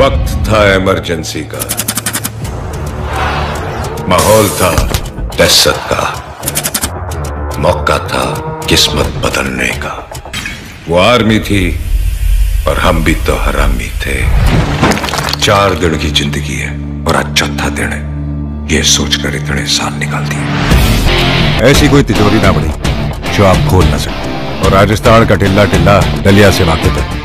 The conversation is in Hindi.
वक्त था इमरजेंसी का। माहौल था दहशत का। मौका था किस्मत बदलने का। वो आर्मी थी और हम भी तो हरामी थे। चार दिन की ज़िंदगी है और आज चौथा दिन है। ये सोचकर इतने साल निकाल दिए। ऐसी कोई तिजोरी ना बड़ी जो आप खोल ना सकते। और राजस्थान का टिल्ला टिल्ला दलिया से वाकिफ है।